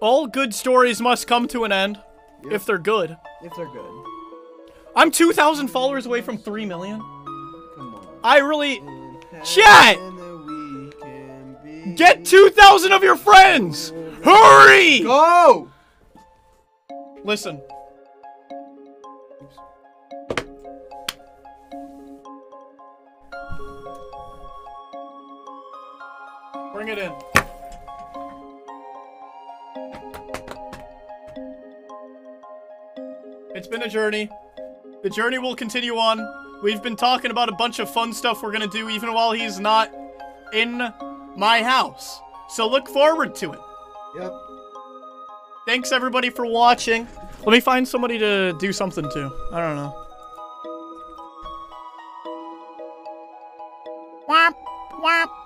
All good stories must come to an end. Yep. If they're good. If they're good. I'm 2,000 followers away from 3 million. Come on. I really... Chat! heaven we can be Get 2,000 of your friends! Hurry! Go! Listen. Bring it in. It's been a journey. The journey will continue on. We've been talking about a bunch of fun stuff we're gonna do even while he's not in my house. So look forward to it. Yep. Thanks everybody for watching. Let me find somebody to do something to. I don't know. Whap, whap.